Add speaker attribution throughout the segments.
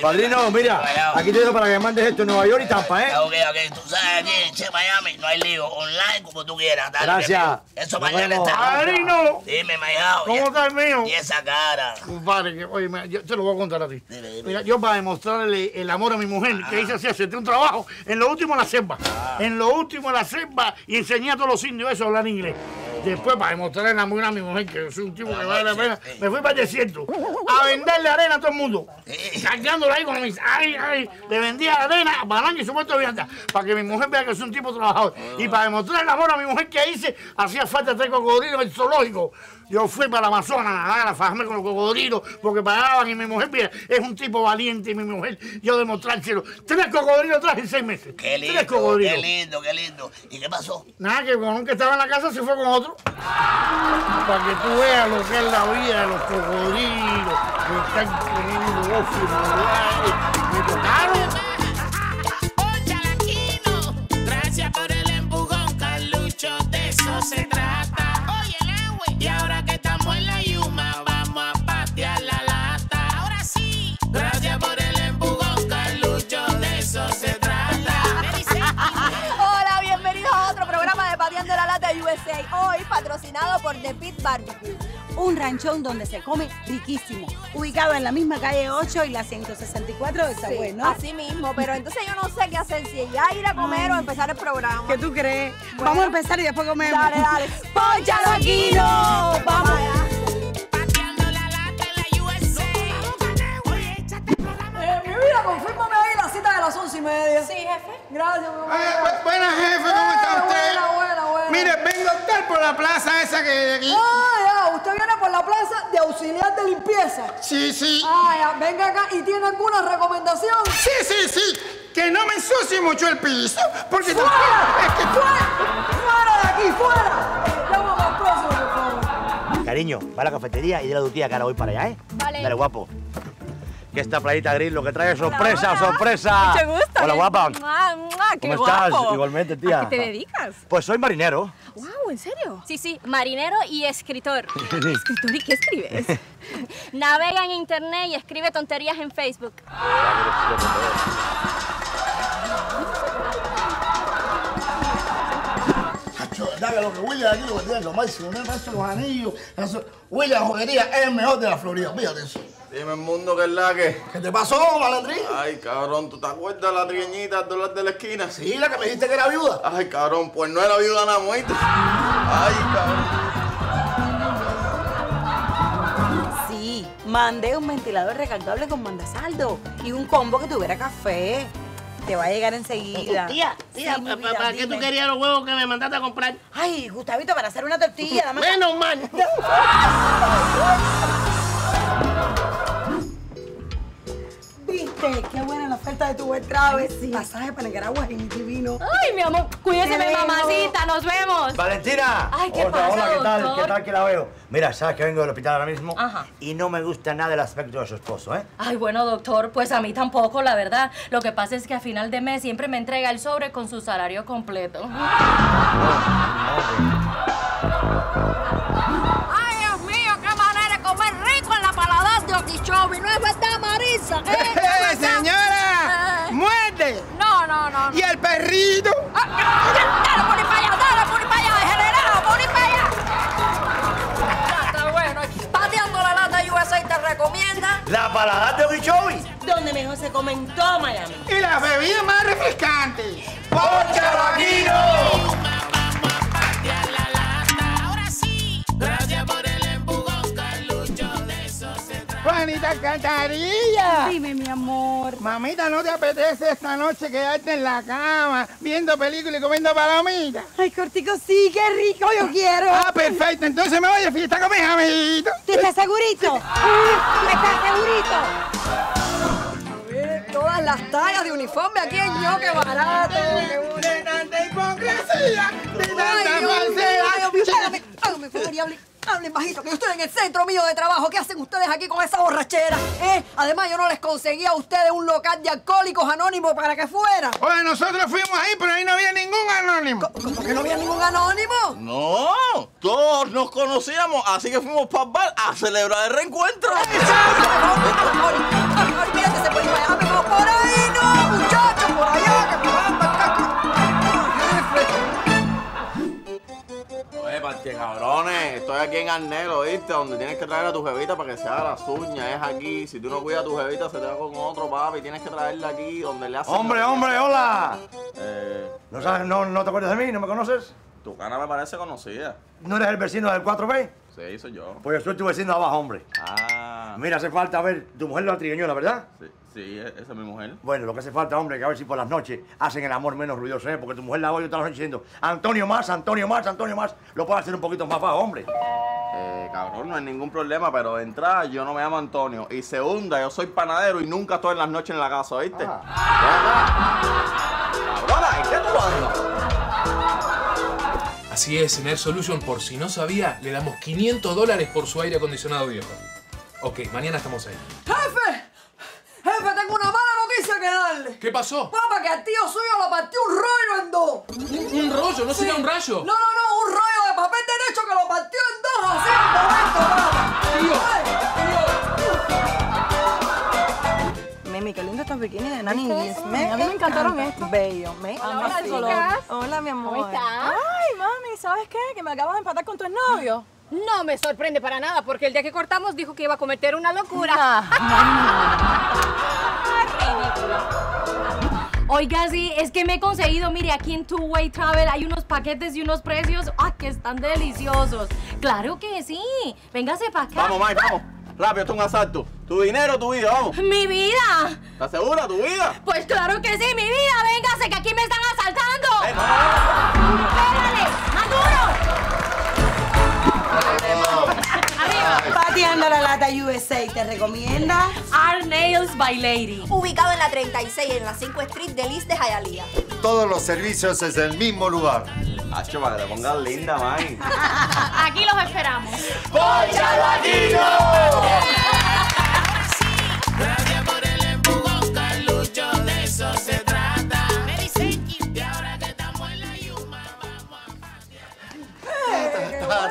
Speaker 1: Padrino, mira, aquí te dejo para que mandes esto en Nueva York y Tampa, ¿eh?
Speaker 2: Ok, ok, tú sabes aquí en Che Miami no hay lío, online como tú quieras. Dale,
Speaker 1: Gracias.
Speaker 2: que Eso
Speaker 1: Nos
Speaker 2: mañana
Speaker 1: vemos.
Speaker 2: está.
Speaker 3: Padrino.
Speaker 2: Dime, Mayao.
Speaker 3: ¿Cómo está el mío?
Speaker 2: Y esa cara.
Speaker 3: Compadre, que, oye, yo te lo voy a contar a ti.
Speaker 2: Dime, dime.
Speaker 3: Mira, yo para demostrarle el amor a mi mujer, que hice así, acepté un trabajo, en lo último en la selva. En lo último en la selva y enseñé a todos los indios eso a hablar inglés. Después, para demostrarle el amor a mi mujer, que yo soy un tipo que vale la pena, me fui para el desierto a venderle arena a todo el mundo. Cargándola ahí con mis. Ay, ay. Le vendía arena, banana y su de vianda. Para que mi mujer vea que soy un tipo trabajador. Y para demostrar el amor a mi mujer que hice, hacía falta tres cocodrilos en el zoológico. Yo fui para el Amazonas a fajarme con los cocodrilos, porque pagaban y mi mujer, mira, es un tipo valiente y mi mujer, yo demostrárselo. Tres cocodrilos traje en seis meses.
Speaker 2: Qué lindo,
Speaker 3: Tres cocodrilos.
Speaker 2: qué lindo, qué lindo. ¿Y qué pasó?
Speaker 3: Nada, que con un que estaba en la casa se fue con otro. Para que tú veas lo que es la vida de los cocodrilos. Que están teniendo.
Speaker 4: Patrocinado por The Pit Barbecue.
Speaker 5: Un ranchón donde se come riquísimo. Ubicado en la misma calle 8 y la 164 de Sagüey, ¿no?
Speaker 4: Así mismo, pero entonces yo no sé qué hacer, si ya ir a comer o empezar el programa.
Speaker 5: ¿Qué tú crees?
Speaker 4: Bueno.
Speaker 5: Vamos a empezar y después comemos.
Speaker 4: Dale, dale.
Speaker 5: ¡Pónchalo aquí, no! ¡Vamos!
Speaker 6: Pateando la lata en la USA. Oye, échate por la
Speaker 7: Eh, mi vida, confírmame ahí la cita de las once y media.
Speaker 4: Sí, jefe.
Speaker 7: Gracias, mi amor.
Speaker 8: Eh, bu- buenas, jefe, ¿cómo está por la plaza esa que hay aquí.
Speaker 7: Ah, ya, usted viene por la plaza de auxiliar de limpieza.
Speaker 8: Sí, sí.
Speaker 7: Ah, ya, venga acá y tiene alguna recomendación.
Speaker 8: Sí, sí, sí. Que no me ensucie mucho el piso. Porque tú
Speaker 7: ¡Fuera!
Speaker 8: es que
Speaker 7: ¡Fuera! ¡Fuera de aquí, fuera! Llama próximo, por favor.
Speaker 1: Cariño, va a la cafetería y dile a tu tía que ahora voy para allá, ¿eh?
Speaker 4: Vale.
Speaker 1: Dale, guapo. Que esta playita gris lo que trae es sorpresa,
Speaker 4: hola.
Speaker 1: sorpresa.
Speaker 4: Mucho gusto.
Speaker 1: Hola, guapa.
Speaker 4: Mua, mua, qué
Speaker 1: ¿Cómo estás?
Speaker 4: guapo.
Speaker 1: Igualmente, tía.
Speaker 4: ¿A qué te dedicas?
Speaker 1: Pues soy marinero.
Speaker 4: Wow, ¿en serio? Sí, sí, marinero y escritor. ¿Escritor y qué escribes? Navega en internet y escribe tonterías en Facebook.
Speaker 9: Que lo que William aquí lo que tiene lo máximo. Eso, los anillos. Eso. William Joyería es el mejor de la Florida. Fíjate eso.
Speaker 10: Dime el mundo que es la que.
Speaker 9: ¿Qué te pasó, malandrín?
Speaker 10: Ay, cabrón, ¿tú te acuerdas de la trigueñita del dólar de la esquina?
Speaker 9: Sí, la que me dijiste que era viuda.
Speaker 10: Ay, cabrón, pues no era viuda nada muerta. Ay, cabrón.
Speaker 5: Sí, mandé un ventilador recargable con mandasaldo y un combo que tuviera café. Te va a llegar enseguida.
Speaker 4: Tía,
Speaker 5: tía, vida,
Speaker 2: ¿Para qué tú querías los huevos que me mandaste a comprar?
Speaker 5: Ay, Gustavito, para hacer una tortilla.
Speaker 2: Menos mal.
Speaker 5: ¿Viste? Qué buena la oferta de tu Web Travel. Pasaje para Nicaragua y divino.
Speaker 4: Ay, mi amor, cuídese, mi mamacita, nos vemos.
Speaker 1: Valentina.
Speaker 4: Ay, ¿qué
Speaker 1: hola,
Speaker 4: pasa,
Speaker 1: hola, ¿qué tal?
Speaker 4: doctor?
Speaker 1: ¿Qué tal que la veo? Mira, sabes que vengo del hospital ahora mismo
Speaker 4: Ajá.
Speaker 1: y no me gusta nada el aspecto de su esposo, ¿eh?
Speaker 11: Ay, bueno, doctor, pues a mí tampoco, la verdad. Lo que pasa es que a final de mes siempre me entrega el sobre con su salario completo.
Speaker 4: Ay, Dios mío, qué manera de comer rico en la paladar de Okeechobee. ¿No es verdad, ¿Eh? ¿Qué
Speaker 8: ¡Eh, señora!
Speaker 4: Eh.
Speaker 8: ¡Muerte!
Speaker 4: No, no, no. no.
Speaker 8: ¿Y el perrito?
Speaker 4: Ah, Dale por ahí para allá, dale por ahí para allá, degenerado, por ahí para allá. Ya está bueno. Pateando la lata USA te recomienda.
Speaker 1: La paladar de Okeechobee.
Speaker 5: Donde mejor se come en todo Miami.
Speaker 8: Y la bebida más refrescante.
Speaker 1: ¡Pónchalo aquí,
Speaker 8: Juanita Cantarilla.
Speaker 5: Dime, mi amor.
Speaker 8: Mamita, ¿no te apetece esta noche quedarte en la cama viendo películas y comiendo palomitas?
Speaker 5: Ay, cortico, sí, qué rico, yo quiero.
Speaker 8: Ah, perfecto. Entonces me voy de fiesta con mis amiguitos.
Speaker 5: ¿Tú estás segurito? ¿Estás segurito?
Speaker 7: Miren todas las tallas de uniforme aquí en Yo, qué barato.
Speaker 8: De tanta hipocresía, de
Speaker 7: Ay,
Speaker 8: tanta
Speaker 7: Dios mío, ay,
Speaker 8: falsedad.
Speaker 7: Dios mío, y hable, hablen bajito, que yo estoy en el centro mío de trabajo. ¿Qué hacen ustedes aquí con esa borrachera? ¿Eh? Además, yo no les conseguí a ustedes un local de alcohólicos anónimos para que fueran.
Speaker 8: Oye, nosotros fuimos ahí, pero ahí no había ningún anónimo.
Speaker 7: ¿Cómo que no había ningún anónimo?
Speaker 10: No, todos nos conocíamos, así que fuimos para el bar a celebrar el reencuentro.
Speaker 7: Favor, por favor, quédese por ahí, panty, cabrones.
Speaker 10: Estoy aquí en Arnelo, ¿viste? Donde tienes que traer a tu jevita para que se haga las uñas. Es aquí. Si tú no cuidas a tu jevita, se te va con otro, papi. Tienes que traerla aquí, donde le hacen...
Speaker 1: ¡Hombre, hombre, hola!
Speaker 10: Eh...
Speaker 1: ¿No, sabes, no, ¿No te acuerdas de mí? ¿No me conoces?
Speaker 10: Tu cana me parece conocida.
Speaker 1: ¿No eres el vecino del 4B?
Speaker 10: Sí, soy yo.
Speaker 1: Pues yo soy tu vecino abajo, hombre.
Speaker 10: Ah,
Speaker 1: Mira, hace falta, ver, tu mujer la trigueñola, ¿verdad?
Speaker 10: sí, sí, e- esa es mi mujer.
Speaker 1: Bueno, lo que hace falta, hombre, que a ver si por las noches hacen el amor menos ruidoso, ¿eh? Porque tu mujer la oye toda la noche diciendo Antonio más, Antonio más, Antonio más. Lo puedes hacer un poquito más bajo, hombre.
Speaker 10: Eh, cabrón, no hay ningún problema, pero de entrada yo no me llamo Antonio. Y segunda, yo soy panadero y nunca estoy en las noches en la casa, ¿viste? Cabrona, ¿en qué tú andas?
Speaker 12: Así es, en Air Solution, por si no sabía, le damos 500 dólares por su aire acondicionado viejo. Ok, mañana estamos ahí.
Speaker 7: ¡Jefe! ¡Jefe, tengo una mala noticia que darle!
Speaker 12: ¿Qué pasó?
Speaker 7: Papá, que al tío suyo lo partió un rollo en dos.
Speaker 12: ¿Un, un rollo? ¿No sería un rayo?
Speaker 7: No, no, no, un rollo
Speaker 4: ¿Viste? A mí me encantaron estos.
Speaker 5: Bello. ¿me?
Speaker 4: Hola, chicas.
Speaker 5: Hola, mi amor.
Speaker 4: ¿Cómo estás?
Speaker 13: Ay, mami, ¿sabes qué? Que me acabas de empatar con tu novio.
Speaker 4: No me sorprende para nada, porque el día que cortamos dijo que iba a cometer una locura.
Speaker 11: Oiga, sí, es que me he conseguido, mire, aquí en Two Way Travel hay unos paquetes y unos precios, ¡ah, que están deliciosos! Claro que sí, véngase para acá.
Speaker 10: Vamos, Mike, vamos. Rápido, esto es un asalto. Tu dinero, tu vida, vamos.
Speaker 11: ¡Mi vida!
Speaker 10: ¿Estás segura, tu vida?
Speaker 11: Pues claro que sí, mi vida, véngase, que aquí me están asaltando. ¡Pégale, más duro!
Speaker 5: Pateando la lata USA, ¿te recomienda?
Speaker 11: Our Nails by Lady.
Speaker 14: Ubicado en la 36 en la 5 Street del East de Hialeah.
Speaker 15: Todos los servicios desde el mismo lugar.
Speaker 10: Hacho, para que te pongas linda, Mike.
Speaker 11: Aquí los esperamos.
Speaker 6: Gracias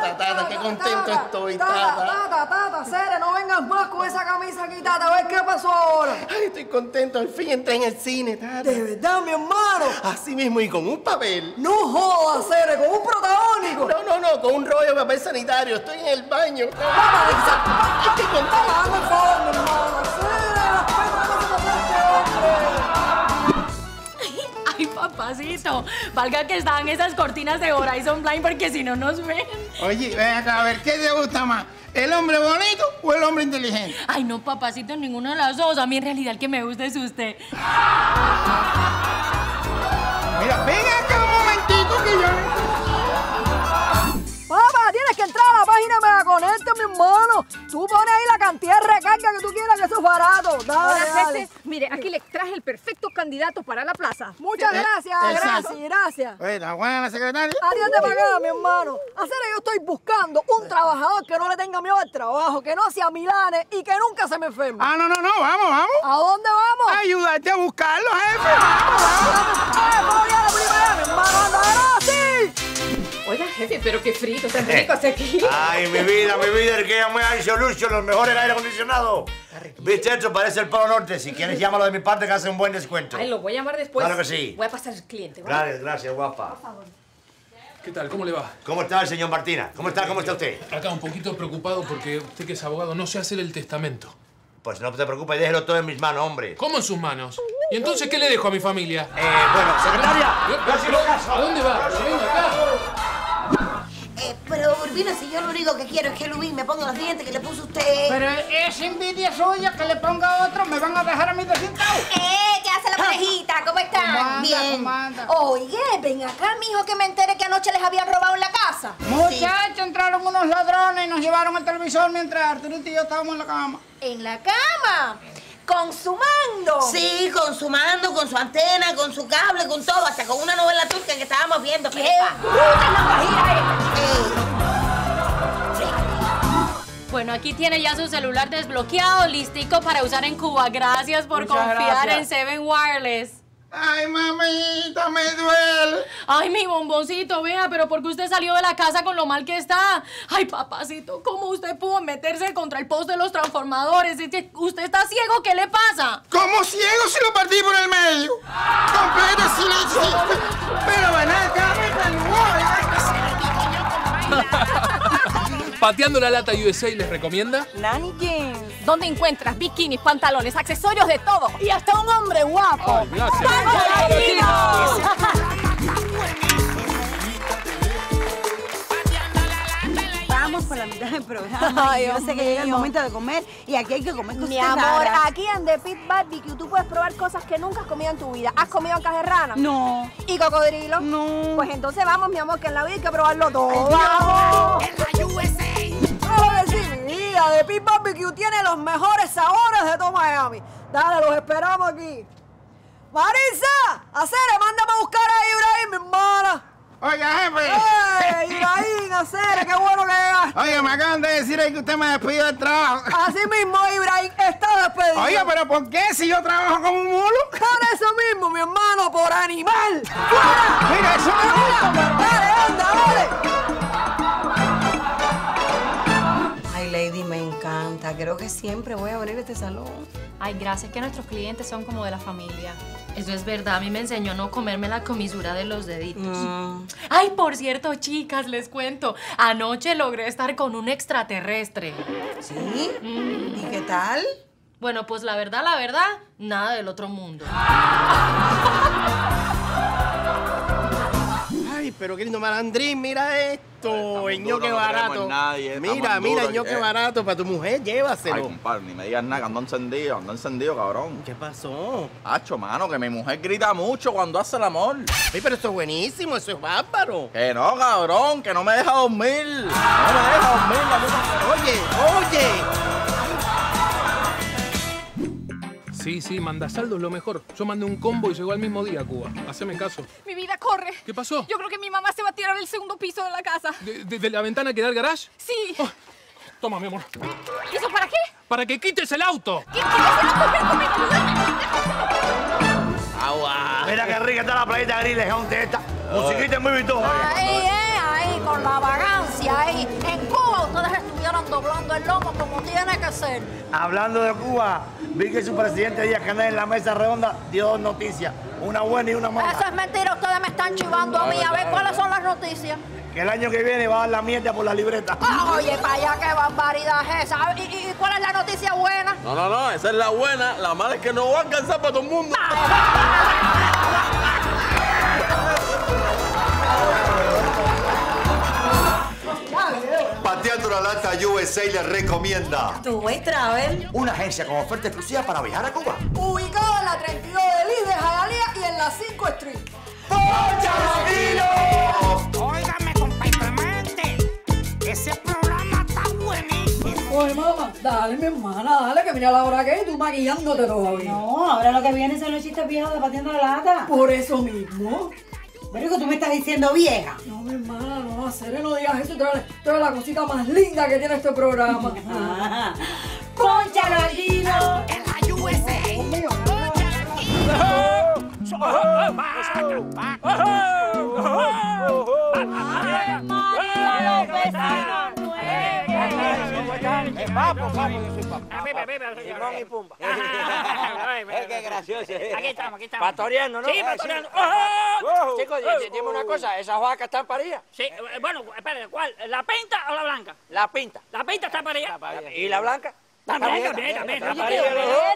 Speaker 9: Tata, tata, qué contento estoy,
Speaker 7: Tata,
Speaker 9: tata.
Speaker 7: tata, tata, Cere, no vengas más con esa camisa aquí, tata. A ver qué pasó ahora.
Speaker 9: Ay, estoy contento, al fin entré en el cine, tata.
Speaker 7: De verdad, mi hermano.
Speaker 9: Así mismo y con un papel.
Speaker 7: No jodas, Cere, con un protagónico.
Speaker 9: No, no, no, con un rollo de papel sanitario. Estoy en el baño.
Speaker 7: Tata,
Speaker 9: Estoy contento.
Speaker 7: Favor, mi hermano.
Speaker 11: Papacito, valga que estaban esas cortinas de Horizon Blind porque si no nos ven.
Speaker 8: Oye, ven acá a ver, ¿qué te gusta más? ¿El hombre bonito o el hombre inteligente?
Speaker 11: Ay, no, papacito, ninguno de las dos. A mí en realidad el que me gusta es usted.
Speaker 8: Mira, ven
Speaker 7: a la página Mega Conecta, mi hermano. Tú pones ahí la cantidad de recarga que tú quieras, que eso es barato. Dale,
Speaker 4: Hola,
Speaker 7: dale.
Speaker 4: jefe. Mire, aquí le traje el perfecto candidato para la plaza.
Speaker 7: Muchas
Speaker 8: Eh,
Speaker 7: gracias,
Speaker 8: exacto.
Speaker 7: gracias, gracias.
Speaker 8: Oye, ¿está buena la secretaria?
Speaker 7: Atiende para acá, mi hermano. Hacer yo estoy buscando un trabajador que no le tenga miedo al trabajo, que no sea milanes y que nunca se me enferme.
Speaker 8: Ah, no, no, no, vamos, vamos.
Speaker 7: ¿A dónde vamos?
Speaker 8: Ayúdate a buscarlo, jefe. Vamos, vamos.
Speaker 7: ¡Eh, mi hermano! ¡Anda, así!
Speaker 4: Oiga, jefe, pero qué frito, tan rico hace aquí.
Speaker 1: Ay, mi vida, mi vida, el que llamé Air Solution, los mejores aire acondicionado. ¿Viste esto? Parece el Polo Norte. Si quieres, llámalo de mi parte que hace un buen descuento.
Speaker 4: Ay, lo voy a llamar después.
Speaker 1: Claro que sí.
Speaker 4: Voy a pasar el cliente. ¿vale?
Speaker 1: Gracias, gracias, guapa.
Speaker 12: ¿Qué tal? ¿Cómo le va?
Speaker 1: ¿Cómo está el señor Martina? ¿Cómo está? ¿Cómo está usted?
Speaker 12: Acá un poquito preocupado porque usted que es abogado no sé hacer el testamento.
Speaker 1: Pues no te preocupes, déjelo todo en mis manos, hombre.
Speaker 12: ¿Cómo en sus manos? ¿Y entonces qué le dejo a mi familia?
Speaker 1: Eh, bueno, secretaria. Lo caso.
Speaker 12: ¿A dónde va? Venga acá.
Speaker 16: Pero Urbina, si yo lo único que quiero es que Luis me ponga los dientes que le puso usted.
Speaker 8: Pero es envidia suya que le ponga otro, me van a dejar a mí desintado.
Speaker 14: ¡Eh! ¿Qué hace la parejita? ¿Cómo están?
Speaker 8: Comanda,
Speaker 14: Bien.
Speaker 8: comanda.
Speaker 14: Oye, ven acá, mijo, que me enteré que anoche les habían robado en la casa.
Speaker 8: Muchachos, entraron unos ladrones y nos llevaron el televisor mientras Arturito y yo estábamos en la cama.
Speaker 14: ¿En la cama? ¿Consumando?
Speaker 16: Sí, con su mando, con su antena, con su cable, con todo, hasta con una novela turca que estábamos viendo.
Speaker 14: ¡Qué la guajira
Speaker 11: Bueno, aquí tiene ya su celular desbloqueado, listico para usar en Cuba. Gracias por
Speaker 8: Muchas
Speaker 11: confiar
Speaker 8: gracias.
Speaker 11: en Seven Wireless.
Speaker 8: Ay, mamita, me duele.
Speaker 11: Ay, mi bomboncito, vea, pero ¿por qué usted salió de la casa con lo mal que está? Ay, papacito, ¿cómo usted pudo meterse contra el post de los transformadores? Es que usted está ciego, ¿qué le pasa?
Speaker 8: ¿Cómo ciego si lo partí por el medio? Completo silencio. Pero ven acá, me
Speaker 12: Pateando la lata USA les recomienda.
Speaker 13: Nani Jeans. ¿Dónde encuentras bikinis, pantalones, accesorios de todo? Y hasta un hombre guapo.
Speaker 12: Ay, gracias.
Speaker 13: ¡Vamos,
Speaker 5: Vamos por la mitad del programa.
Speaker 7: Ay,
Speaker 5: Yo sé que llega el
Speaker 7: mío.
Speaker 5: momento de comer y aquí hay que comer cosas
Speaker 14: Mi amor,
Speaker 5: raras.
Speaker 14: aquí en The Pit Barbecue tú puedes probar cosas que nunca has comido en tu vida. ¿Has comido ancas de rana?
Speaker 5: No.
Speaker 14: ¿Y cocodrilo?
Speaker 5: No.
Speaker 14: Pues entonces vamos, mi amor, que en la vida hay que probarlo todo. ¡Vamos!
Speaker 7: Vida. The Pit Barbecue tiene los mejores sabores de todo Miami. Dale, los esperamos aquí. Marisa, Acere, mándame a buscar a Ibrahim, mi hermana.
Speaker 8: Oiga, jefe.
Speaker 7: ¡Eh, Ibrahim, Acere, qué bueno que llegaste!
Speaker 8: Oiga, me acaban de decir ahí que usted me despidió del trabajo.
Speaker 7: Así mismo, Ibrahim, está despedido.
Speaker 8: Oiga, pero ¿por qué si yo trabajo como un mulo?
Speaker 7: Por eso mismo, mi hermano, por animal. ¡Fuera!
Speaker 8: Mira, eso me gusta.
Speaker 7: ¡Dale, anda, dale!
Speaker 5: Creo que siempre voy a abrir este salón.
Speaker 11: Ay, gracias que nuestros clientes son como de la familia. Eso es verdad, a mí me enseñó no comerme la comisura de los deditos.
Speaker 5: Mm.
Speaker 11: Ay, por cierto, chicas, les cuento. Anoche logré estar con un extraterrestre.
Speaker 5: ¿Sí? ¿Y qué tal?
Speaker 11: Bueno, pues la verdad, la verdad, nada del otro mundo.
Speaker 17: Ay, pero qué lindo malandrín, mira esto.
Speaker 10: Pues,
Speaker 17: El ñoque
Speaker 10: no
Speaker 17: barato.
Speaker 10: nadie,
Speaker 17: mira, mira, el ñoque
Speaker 10: ¿qué?
Speaker 17: barato para tu mujer,
Speaker 10: Ay,
Speaker 17: llévaselo.
Speaker 10: compadre, ni me digas nada, que ando encendido, ando encendido, cabrón.
Speaker 17: ¿Qué pasó?
Speaker 10: Hacho, mano, que mi mujer grita mucho cuando hace el amor.
Speaker 17: Ay, pero esto es buenísimo, eso es bárbaro.
Speaker 10: Que no, cabrón, que no me deja dormir. No me deja dormir, la puta-
Speaker 17: Oye, oye.
Speaker 12: Sí, sí, Mandasaldo es lo mejor. Yo mandé un combo y llegó al mismo día a Cuba. Haceme caso.
Speaker 13: Mi vida corre.
Speaker 12: ¿Qué pasó?
Speaker 13: Yo creo que mi mamá se va a tirar del segundo piso de la casa.
Speaker 12: ¿De, de- de la ventana que da el garage?
Speaker 13: Sí.
Speaker 12: Toma, mi amor.
Speaker 13: ¿Y eso para qué?
Speaker 12: Para que quites el auto.
Speaker 13: ¿Qué pero,
Speaker 1: Agua. Mira qué rica está la playita gris, gente esta. Musiquita muy virtuosa.
Speaker 4: Ahí, eh, ahí, con la vagancia, ahí. En Cuba ustedes estuvieron doblando el lomo como tiene que ser.
Speaker 1: Hablando de Cuba, vi que su presidente Díaz Canel en la mesa redonda dio dos noticias, una buena y una mala.
Speaker 4: Eso es mentira, ustedes me están chivando a mí. A ver cuáles son las noticias.
Speaker 1: Que el año que viene va a dar la mierda por la libreta.
Speaker 4: Ah, oye, para allá, qué barbaridad es esa. ¿Y, y- y cuál es la noticia buena?
Speaker 10: No, no, no, esa es la buena. La mala es que no va a alcanzar para todo el mundo.
Speaker 15: La lata USA le recomienda.
Speaker 5: Tu way travel.
Speaker 1: Una agencia con oferta exclusiva para viajar a Cuba.
Speaker 7: Ubicado en la 32 de Liz de Hialeah y en la 5 Street.
Speaker 6: Óigame, compadre ese programa está buenísimo.
Speaker 7: Oye, mamá, dale, mi hermana, dale, que mira la hora que es y tú maquillándote todavía.
Speaker 5: No, ahora lo que viene son los chistes viejos de pateando la lata.
Speaker 7: Por eso mismo.
Speaker 5: Pero que tú me estás diciendo vieja.
Speaker 7: No, mi hermana, no, hacer no digas eso. Tú eres, tú eres la cosita más linda que tiene este programa.
Speaker 5: ¡Pónchalo al Gino!
Speaker 6: En la USA.
Speaker 18: Limón y pumba. Es que gracioso.
Speaker 19: Aquí estamos, aquí estamos.
Speaker 18: Pastoreando, ¿no?
Speaker 19: Sí,
Speaker 18: Eh,
Speaker 19: pastoreando. ¡Oh!
Speaker 18: Chicos,
Speaker 19: ¡Oh!
Speaker 18: di- dime una cosa, ¿esas vacas están paridas?
Speaker 19: Sí, eh, bueno, espérate, ¿cuál? ¿La pinta o la blanca?
Speaker 18: La pinta.
Speaker 19: La pinta está allá.
Speaker 18: ¿Y la blanca?
Speaker 19: También, también, también.
Speaker 18: Parida. Eh,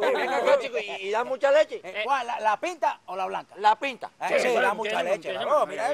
Speaker 18: Venga acá, chicos, ¿y, dan mucha leche?
Speaker 19: ¿Cuál,
Speaker 18: la, pinta o la blanca? La pinta.
Speaker 19: Sí, sí,
Speaker 18: da mucha leche.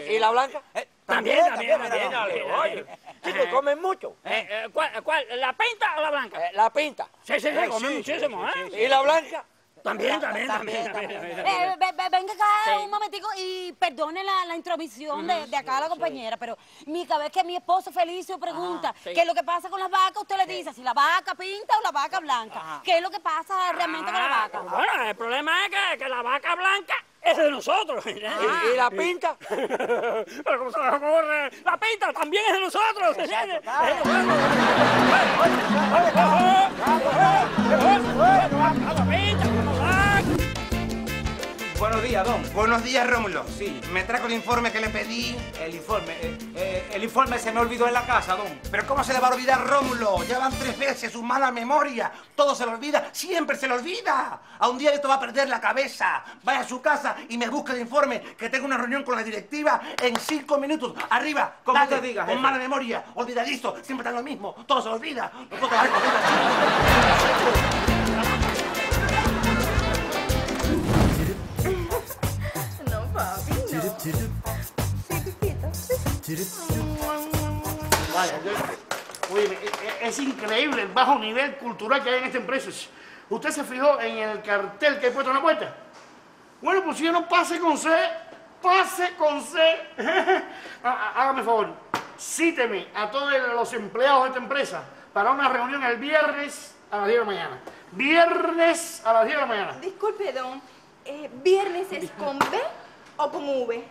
Speaker 18: ¿Y la blanca?
Speaker 19: También, también, también.
Speaker 18: Oye. Chicos, ¿comen mucho?
Speaker 19: Eh, eh, ¿cuál, cuál, ¿La pinta o la blanca?
Speaker 18: La pinta.
Speaker 19: Sí, sí, sí,
Speaker 18: Eh,
Speaker 19: comen
Speaker 18: sí,
Speaker 19: muchísimo,
Speaker 18: sí,
Speaker 19: ¿eh?
Speaker 18: sí, sí. ¿Y la blanca?
Speaker 19: También, también, también. también,
Speaker 5: Eh, ve- ve- venga acá
Speaker 19: Sí.
Speaker 5: un momentico y perdone la, la intromisión de, de acá la compañera, pero mi cada vez que mi esposo Felicio pregunta
Speaker 19: sí.
Speaker 5: qué es lo que pasa con las vacas, usted le dice si la vaca pinta o la vaca blanca. ¿Qué es lo que pasa realmente con la vaca?
Speaker 19: Bueno, el problema es que, que la vaca blanca es de nosotros. ¿Y,
Speaker 18: y la pinta?
Speaker 19: Pero ¿cómo se me ocurre? La pinta también es de nosotros. ¿entiendes?
Speaker 20: Buenos días, don.
Speaker 21: Buenos días, Rómulo. Sí, me trajo el informe que le pedí.
Speaker 20: El informe, eh, eh, el informe se me olvidó en la casa, don.
Speaker 21: Pero ¿cómo se le va a olvidar, Rómulo? Ya van tres veces, su mala memoria. Todo se le olvida, siempre se le olvida. A un día esto va a perder la cabeza. Vaya a su casa y me busque el informe, que tengo una reunión con la directiva en cinco minutos. Arriba,
Speaker 20: Como
Speaker 21: date,
Speaker 20: usted diga,
Speaker 21: Con
Speaker 20: jefe.
Speaker 21: mala memoria, olvidadizo, siempre está lo mismo. Todo se olvida.
Speaker 3: E- e- es increíble el bajo nivel cultural que hay en esta empresa. ¿Usted se fijó en el cartel que he puesto en la puerta? Bueno, pusieron pase con C, pase con C. Há- há- Hágame favor, cíteme a todos los empleados de esta empresa para una reunión el viernes a las 10 de la mañana. Viernes a las 10 de la mañana.
Speaker 14: Disculpe, don. eh, ¿Viernes es con B o con V?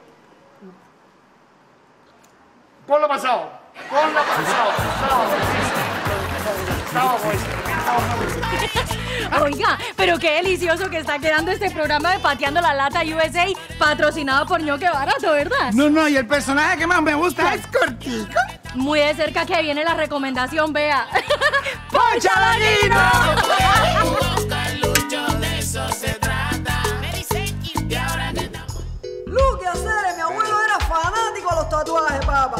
Speaker 3: Ponlo pasado, ponlo pasado.
Speaker 11: Oiga, pero qué delicioso que está quedando este programa de Pateando la Lata USA, patrocinado por ñoque barato, ¿verdad?
Speaker 8: No, no, y el personaje que más me gusta es Cortico.
Speaker 11: Muy de cerca que viene la recomendación, vea.
Speaker 8: ¡Poncha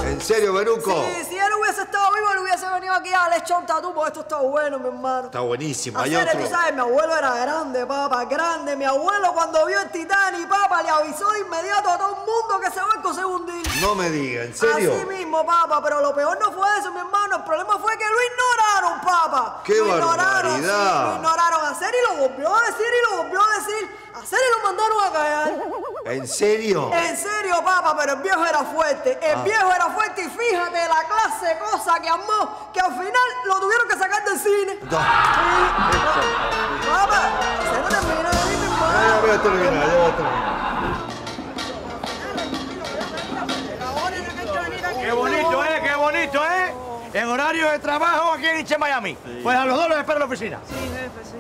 Speaker 15: ¿En serio, Beruco?
Speaker 7: Sí, si él hubiese estado vivo, él hubiese venido aquí a un tatu, porque esto está bueno, mi hermano.
Speaker 15: Está buenísimo. Hay otro.
Speaker 7: tú sabes, mi abuelo era grande, papá, grande. Mi abuelo cuando vio el Titanic, papá, le avisó de inmediato a todo el mundo que ese barco se hundir.
Speaker 15: No me diga, ¿en serio?
Speaker 7: Así mismo, papá, pero lo peor no fue eso, mi hermano. El problema fue que lo ignoraron, papá.
Speaker 15: ¡Qué
Speaker 7: lo ignoraron, sí, lo ignoraron a hacer y lo volvió a decir y lo volvió a decir. A y lo mandaron a callar.
Speaker 15: ¿En serio?
Speaker 7: En serio, papá, pero el viejo era fuerte. El
Speaker 15: Ah.
Speaker 7: viejo era fuerte y fíjate la clase de cosa que armó, que al final lo tuvieron que sacar del cine. Sí. Papá, se no termina de mi hermano.
Speaker 15: Ya voy a terminar, ya voy a terminar.
Speaker 1: Qué bonito, ¿eh? Qué bonito, ¿eh? En horario de trabajo aquí en Inche, Miami. Pues a los dos los espero en la oficina.
Speaker 10: Sí, jefe, sí.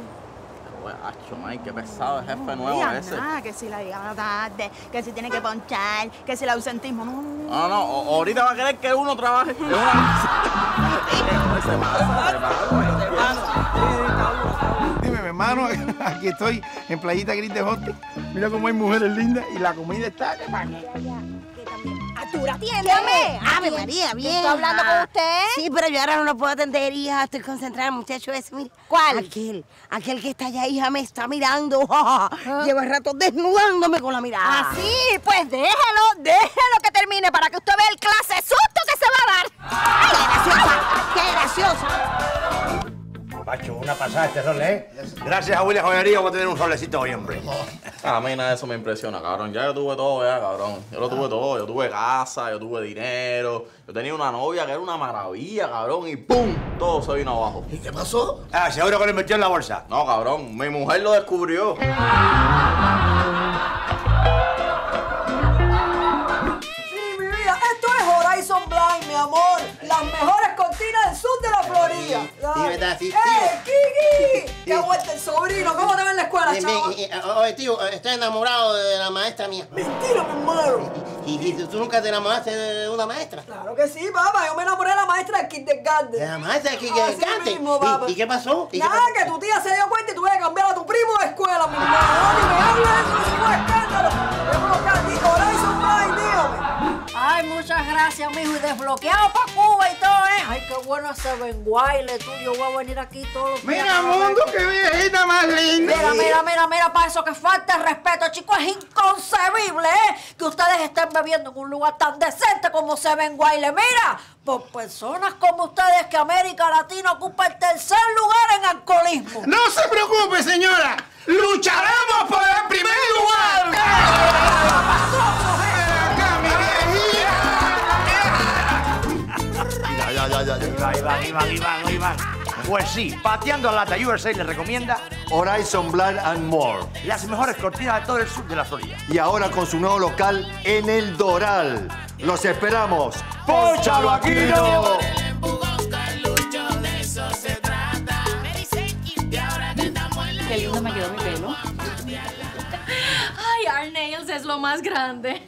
Speaker 10: Acho, Mike, qué pesado el jefe nuevo
Speaker 14: Diga
Speaker 10: ese.
Speaker 14: nada, que si la llegada tarde, que si tiene que ponchar, que si el ausentismo. No, no, no.
Speaker 10: No, no, o- ahorita va a querer que uno trabaje. Una- Se pasa, se pasa.
Speaker 8: Dime, mi hermano, aquí estoy en Playita Gris de Hoste. Mira cómo hay mujeres lindas y la comida está de pan.
Speaker 14: Arturo, atiéndeme.
Speaker 16: Ave María, bien.
Speaker 14: ¿Estoy hablando con usted?
Speaker 16: Sí, pero yo ahora no lo puedo atender, hija. Estoy concentrada, muchacho ese. Mira.
Speaker 14: ¿Cuál?
Speaker 16: Aquel. Aquel que está allá, hija, me está mirando. Lleva rato desnudándome con la mirada.
Speaker 14: Ah, sí, pues déjelo, déjelo que termine para que usted vea el clase susto que se va a dar.
Speaker 16: ¡Qué graciosa! ¡Qué graciosa!
Speaker 1: Pacho, una pasada este rol, ¿eh? Gracias a William Joyería por tener un rolecito hoy, hombre.
Speaker 10: A mí nada de eso me impresiona, cabrón. Ya yo tuve todo, ya, cabrón. Yo lo tuve todo. Yo tuve casa, yo tuve dinero. Yo tenía una novia que era una maravilla, cabrón. Y ¡pum! Todo se vino abajo.
Speaker 21: ¿Y qué pasó?
Speaker 1: Ah, seguro que lo metió en la bolsa.
Speaker 10: No, cabrón. Mi mujer lo descubrió.
Speaker 7: Mi amor. Las mejores cortinas del sur de la Florida.
Speaker 17: Verdad, sí,
Speaker 7: ¡Eh, Kiki! ¡Qué vuelta el sobrino! ¿Cómo te va en la escuela, chavo?
Speaker 17: bien, eh, Oye, tío, eh, estoy enamorado de la maestra mía.
Speaker 7: Mentira, mi hermano.
Speaker 17: ¿Y, tú, nunca te enamoraste de una maestra?
Speaker 7: Claro que sí, papá. Yo me enamoré de la maestra del kindergarten.
Speaker 17: ¿De la maestra del kindergarten? ¿Y- y qué pasó? ¿Y qué
Speaker 7: Nada,
Speaker 17: pasó?
Speaker 7: que tu tía se dio cuenta y tuve que cambiar a tu primo de escuela, mi hermano. No, ni me hables eso, escándalo.
Speaker 4: Ay, muchas gracias, mijo. Y desbloqueado para Cuba y todo, ¿eh? Ay, qué bueno ese benguaile tuyo. Voy a venir aquí todos los días.
Speaker 8: Mira, mundo, qué viejita más linda.
Speaker 4: Mira, mira, mira, mira, para eso que falta el respeto, chicos. Es inconcebible, ¿eh? Que ustedes estén bebiendo en un lugar tan decente como se ven Guayle. Mira, por personas como ustedes que América Latina ocupa el tercer lugar en alcoholismo.
Speaker 8: No se preocupe, señora. Lucharemos
Speaker 1: Iván, Iván, Iván. Pues sí, Pateando la Lata USA le recomienda
Speaker 15: Horizon Blind and More.
Speaker 1: las mejores cortinas de todo el sur de la Florida.
Speaker 15: Y ahora con su nuevo local en El Doral. Los esperamos.
Speaker 1: ¡Pónchalo aquí,
Speaker 11: Qué lindo me quedó mi pelo. Ay, es lo más grande.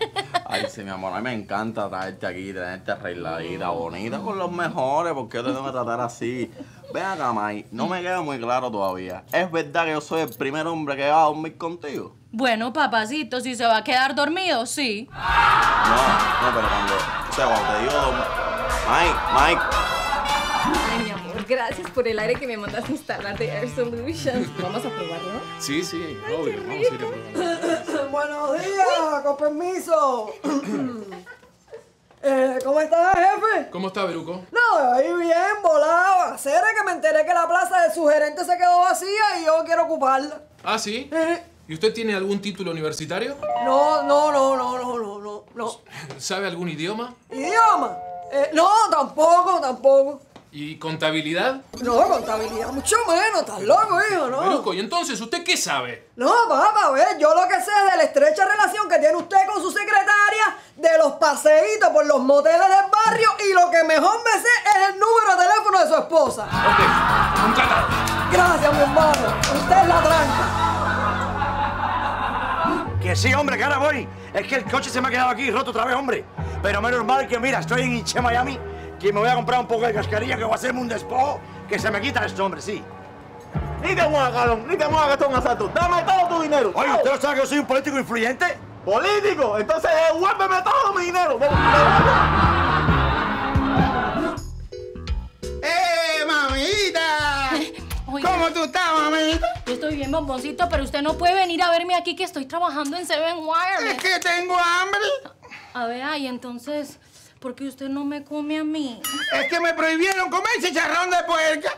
Speaker 10: Ay, sí, mi amor, a mí me encanta traerte aquí, tenerte arregladita, bonita, con los mejores, porque yo te tengo que tratar así. Ven acá, May, no me queda muy claro todavía. ¿Es verdad que yo soy el primer hombre que va a dormir contigo?
Speaker 11: Bueno, papacito, si se va a quedar dormido, sí.
Speaker 10: No, no, pero cuando, o sea, cuando te digo dormir... Mike,
Speaker 13: Gracias por el aire que me mandaste a instalar de Air Solutions. Vamos a probarlo.
Speaker 12: Sí, sí, obvio. Vamos a ir a.
Speaker 7: Buenos días, con permiso. Eh, ¿Cómo está, jefe?
Speaker 12: ¿Cómo está, Beruco?
Speaker 7: No, ahí bien, volado. Hacer que me enteré que la plaza de su gerente se quedó vacía y yo quiero ocuparla.
Speaker 12: Ah, ¿sí? ¿Y usted tiene algún título universitario?
Speaker 7: No, no, no, no, no, no, no, no.
Speaker 12: ¿Sabe algún idioma?
Speaker 7: ¿Idioma? Eh, no, tampoco, tampoco.
Speaker 12: ¿Y contabilidad?
Speaker 7: No, contabilidad, mucho menos. Estás loco, hijo, ¿no?
Speaker 12: Beruco, ¿y entonces usted qué sabe?
Speaker 7: No, papá, a ver, yo lo que sé es de la estrecha relación que tiene usted con su secretaria, de los paseitos por los moteles del barrio y lo que mejor me sé es el número de teléfono de su esposa.
Speaker 12: Ok, contratado.
Speaker 7: Gracias, mi hermano. Usted es la tranca.
Speaker 1: Que sí, hombre, que ahora voy. Es que el coche se me ha quedado aquí roto otra vez, hombre. Pero menos mal que, mira, estoy en Inche, Miami, que me voy a comprar un poco de cascarilla, que voy a hacerme un despojo, que se me quita esto, hombre, sí.
Speaker 10: ni te muevas, cabrón, ni te muevas que esto es un asalto. Dame todo tu dinero.
Speaker 1: Oye, ¿usted no sabe que yo soy un político influyente?
Speaker 10: ¿Político? Entonces devuélveme todo mi dinero.
Speaker 8: ¡Eh, mamita! ¿Cómo tú estás, mamita?
Speaker 11: Yo estoy bien, bomboncito, pero usted no puede venir a verme aquí que estoy trabajando en Seven Wireless.
Speaker 8: Es que tengo hambre.
Speaker 11: A ver, ay, entonces, ¿por qué usted no me come a mí?
Speaker 8: Es que me prohibieron comer chicharrón de puerca.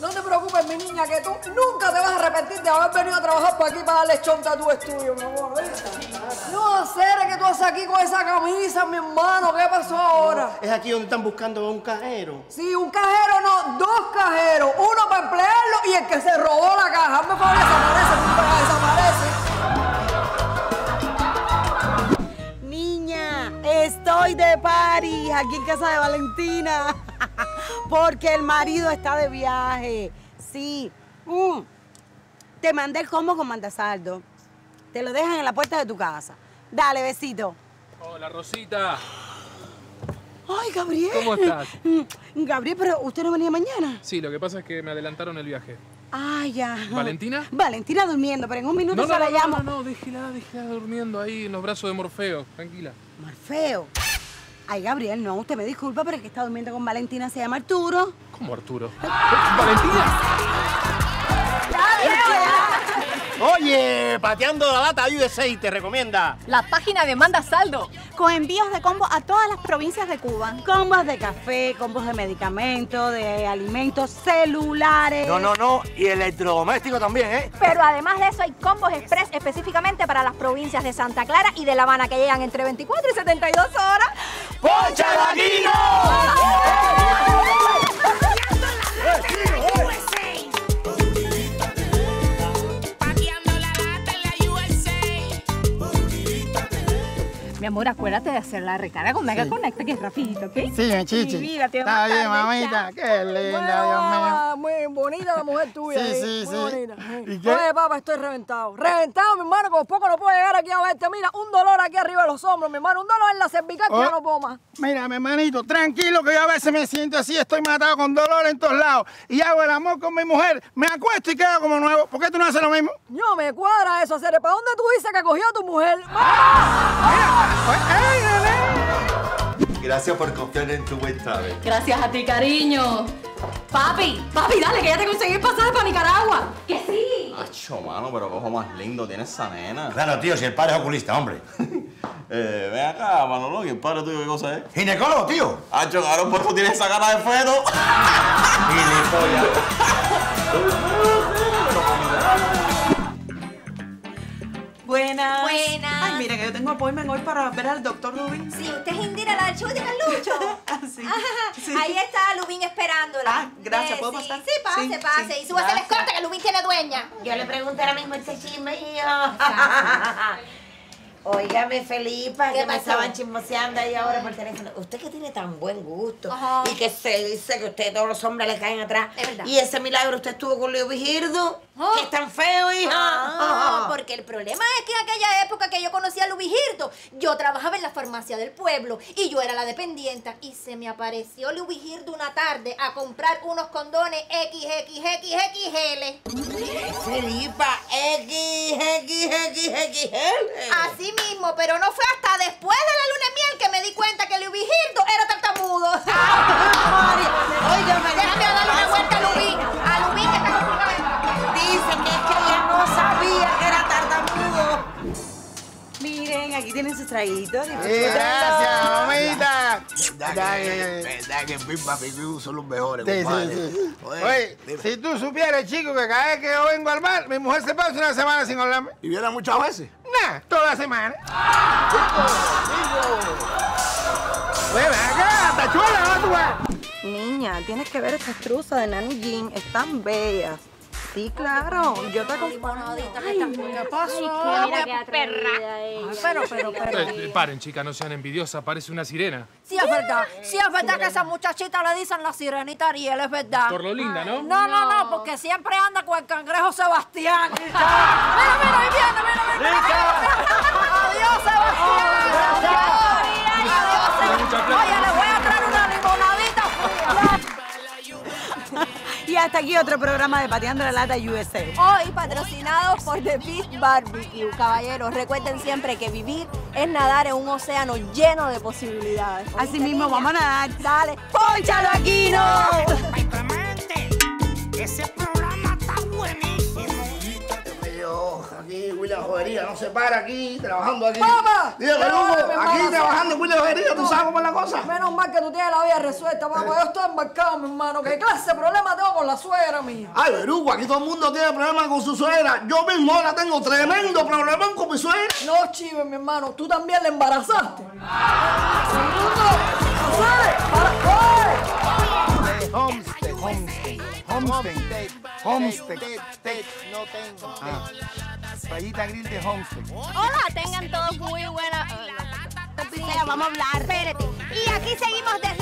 Speaker 7: No te preocupes, mi niña, que tú nunca te vas a arrepentir de haber venido a trabajar por aquí para darle chonta a tu estudio, mi amor. No, hacer que tú haces aquí con esa camisa, mi hermano. ¿Qué pasó ahora?
Speaker 17: Es aquí donde están buscando un cajero.
Speaker 7: Sí, un cajero no, dos cajeros. Uno para emplearlo y el que se robó la caja. Hazme favor, desaparece, desaparece.
Speaker 5: Estoy de party aquí en casa de Valentina. Porque el marido está de viaje. Sí. Mm. Te mandé el combo con mandasaldo. Te lo dejan en la puerta de tu casa. Dale, besito.
Speaker 12: Hola, Rosita.
Speaker 5: Ay, Gabriel.
Speaker 12: ¿Cómo estás?
Speaker 5: Mm, Gabriel, pero usted no venía mañana.
Speaker 12: Sí, lo que pasa es que me adelantaron el viaje.
Speaker 5: Ah, ya.
Speaker 12: ¿Valentina?
Speaker 5: Valentina durmiendo, pero en un minuto
Speaker 12: No, no,
Speaker 5: se la
Speaker 12: no,
Speaker 5: llamo.
Speaker 12: no, no, no, déjela, déjela durmiendo ahí en los brazos de Morfeo. Tranquila.
Speaker 5: Morfeo. Ay, Gabriel, no, usted me disculpa, pero el que está durmiendo con Valentina se llama Arturo.
Speaker 12: ¿Cómo Arturo? ¿Valentina?
Speaker 17: Oye, pateando la lata USA te recomienda.
Speaker 13: La página de Manda Saldo, con envíos de combo a todas las provincias de Cuba.
Speaker 5: Combos de café, combos de medicamentos, de alimentos, celulares.
Speaker 1: No, no, no. Y electrodoméstico también, ¿eh?
Speaker 14: Pero además de eso hay combos express específicamente para las provincias de Santa Clara y de La Habana que llegan entre 24 y 72 horas.
Speaker 1: ¡Poncha
Speaker 13: Mi amor, acuérdate de hacer la recarga con Mega Connect, que es rapidito, ¿ok?
Speaker 8: Sí, mi chichi.
Speaker 13: Mi vida, te
Speaker 8: Está bien, mamita. Qué linda, Dios mío.
Speaker 7: Ah, Muy bonita la mujer tuya.
Speaker 8: Sí,
Speaker 7: ahí,
Speaker 8: sí,
Speaker 7: muy
Speaker 8: sí.
Speaker 7: bonita.
Speaker 8: ¿Y qué?
Speaker 7: Oye, papá, estoy reventado. Reventado, mi hermano, como poco no puedo llegar aquí a verte. Mira, un dolor aquí arriba de los hombros, mi hermano. Un dolor en la cervical que
Speaker 8: Oh.
Speaker 7: ya no puedo más.
Speaker 8: Mira, mi hermanito, tranquilo que yo a veces me siento así, estoy matado con dolor en todos lados y hago el amor con mi mujer, me acuesto y quedo como nuevo. ¿Por qué tú no haces lo mismo?
Speaker 7: No me cuadra eso, Cere. ¿Para dónde tú dices que cogió a tu mujer?
Speaker 15: Gracias por confiar en tu buen talent.
Speaker 11: Gracias a ti, cariño. Papi, papi, dale, que ya te conseguí el pasaje para Nicaragua. Que sí.
Speaker 10: Acho, mano, pero cojo más lindo tiene esa nena.
Speaker 1: Claro, tío, si el padre es oculista, hombre.
Speaker 10: Eh, ven acá, Manolo, ¿y el padre tuyo qué cosa es?
Speaker 1: Ginecólogo, tío.
Speaker 10: Acho, cabrón, por eso tienes esa cara de feto.
Speaker 5: Buenas.
Speaker 22: Buenas.
Speaker 5: Ay, mira que yo tengo appointment hoy para ver al doctor Rubin.
Speaker 22: Sí, usted es Indira, la del show de Carlucho.
Speaker 5: sí.
Speaker 22: Ajá, Ahí está Lubín esperándola.
Speaker 5: Ah, gracias,
Speaker 22: Eh,
Speaker 5: ¿puedo
Speaker 22: sí,
Speaker 5: pasar?
Speaker 22: Sí, pase,
Speaker 5: Sí,
Speaker 22: pase.
Speaker 5: sí,
Speaker 22: Y súbase el escote que Lubín tiene dueña.
Speaker 16: Yo le pregunto ahora mismo ese chisme y yo. Óigame, Felipa,
Speaker 14: ¿Qué
Speaker 16: que me
Speaker 14: pasó?
Speaker 16: estaban chismoseando ahí ahora por teléfono. Usted que tiene tan buen gusto
Speaker 14: Ajá.
Speaker 16: y que se dice que usted todos los hombres le caen atrás.
Speaker 14: Es verdad.
Speaker 16: Y ese milagro usted estuvo con Leo Vigirdo, que es tan feo, hija.
Speaker 14: Ah, porque el problema es que en aquella época que yo conocí a Lubigirdo, yo trabajaba en la farmacia del pueblo y yo era la dependienta y se me apareció Lubigirdo una tarde a comprar unos condones XXXXL.
Speaker 16: Felipa, X, X, X, X, L.
Speaker 14: Así mismo, pero no fue hasta después de la luna miel que me di cuenta que Lubigirdo era tartamudo.
Speaker 16: Óigame,
Speaker 14: Déjame darle una vuelta a Lubí,
Speaker 5: Aquí tienen sus traguitos.
Speaker 8: Eh, gracias, mamita.
Speaker 2: ¿Verdad que, verdad Cruz son los mejores,
Speaker 8: Sí, sí,
Speaker 2: compadre?
Speaker 8: sí, sí.
Speaker 2: Oye,
Speaker 8: si tú supieras, chico, que cada vez que yo vengo al bar, mi mujer se pasa una semana sin hablarme.
Speaker 2: ¿Y viene muchas veces?
Speaker 8: Nah, toda la semana. Oye, ven acá, tachuela, ¿no tú?
Speaker 5: Niña, tienes que ver estas truzas de Nani Jean. Están bellas. Sí, claro. Yo te acompaño.
Speaker 4: ¿Qué pasó?
Speaker 23: mira qué perra.
Speaker 4: Pero, pero, pero.
Speaker 12: Eh, eh, paren, chicas, no sean envidiosas, parece una sirena.
Speaker 4: Sí, es verdad. Sí, es verdad que esa muchachita le dicen la sirenita Ariel, es verdad.
Speaker 12: Por lo linda, ¿no?
Speaker 4: No, no, no, porque siempre anda con el cangrejo Sebastián. mira, mira, ahí viene, mira, mira. mira. Adiós, Sebastián. Adiós, Sebastián. Oye,
Speaker 5: Y hasta aquí otro programa de Pateando la Lata USA.
Speaker 6: Hoy patrocinados por The Beach Barbecue. Caballeros, recuerden siempre que vivir es nadar en un océano lleno de posibilidades.
Speaker 5: Así mismo, vamos a nadar.
Speaker 6: Dale, ¡pónchalo aquí, no!
Speaker 21: Ese programa
Speaker 15: aquí, William Jodería, no se para aquí, trabajando aquí.
Speaker 7: ¡Papá!
Speaker 15: Berugo,
Speaker 7: hermano,
Speaker 15: aquí trabajando en William Jodería, ¿tú sabes cómo es la cosa?
Speaker 7: Menos mal que tú tienes la vida resuelta, papá. Yo estoy embarcado, mi hermano. ¿Qué clase de problema tengo con la suegra mía?
Speaker 15: Ay, Berugo, aquí todo el mundo tiene problemas con su suegra. Yo mismo ahora tengo tremendo problema con mi suegra.
Speaker 7: No, chive, mi hermano. Tú también le embarazaste.
Speaker 8: Homestead, Homestead, Homestead, Homestead.
Speaker 2: no tengo.
Speaker 8: Ah, Rayita grill de Homestead.
Speaker 6: Hola, tengan todos muy buena. Vamos a hablar. Espérate. Y aquí seguimos desde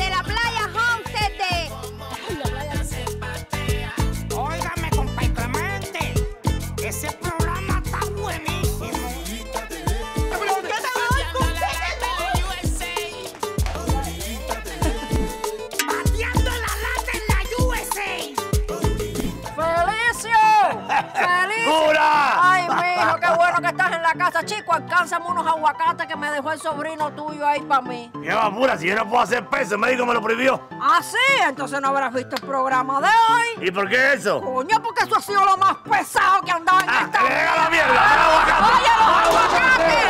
Speaker 4: Chico, alcánzame unos aguacates que me dejó el sobrino tuyo ahí para mí.
Speaker 1: ¿Qué va, pura? Si yo no puedo hacer peso, el médico me lo prohibió.
Speaker 4: ¿Ah, sí? Entonces no habrás visto el programa de hoy.
Speaker 1: ¿Y por qué eso?
Speaker 4: Coño, porque eso ha sido lo más pesado que andaba en esta
Speaker 1: ¡Que le haga la mierda! ¡Que le haga aguacate!
Speaker 4: ¡Oye.